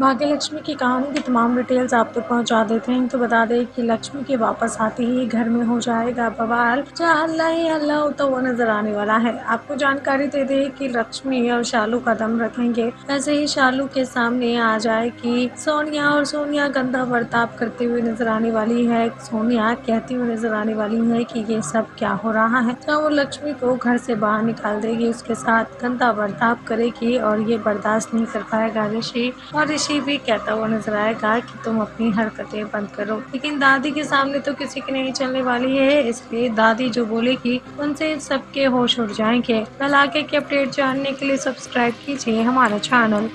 भाग्य लक्ष्मी की कहानी की तमाम डिटेल्स आप तक पहुँचा देते हैं। तो बता दें कि लक्ष्मी के वापस आते ही घर में हो जाएगा बवाल। जहाँ हल्ला ही हल्ला होता हुआ नज़र आने वाला है। आपको जानकारी दे दें कि लक्ष्मी और शालू कदम रखेंगे। ऐसे ही शालू के सामने आ जाए कि सोनिया और सोनिया गंदा बर्ताव करते हुए नज़र आने वाली है। सोनिया कहती हुई नज़र आने वाली है की ये सब क्या हो रहा है? जहाँ वो लक्ष्मी को घर से बाहर निकाल देगी? उसके साथ गंदा बर्ताव करेगी और ये बर्दाश्त नहीं कर पाएगा ऋषि। और ऋषि भी कहता हुआ नज़र आया कहा कि तुम अपनी हरकतें बंद करो। लेकिन दादी के सामने तो किसी की नहीं चलने वाली है, इसलिए दादी जो बोलेगी, उनसे सबके होश उड़ जाएँगे। कल आगे के अपडेट जानने के लिए सब्सक्राइब कीजिए हमारा चैनल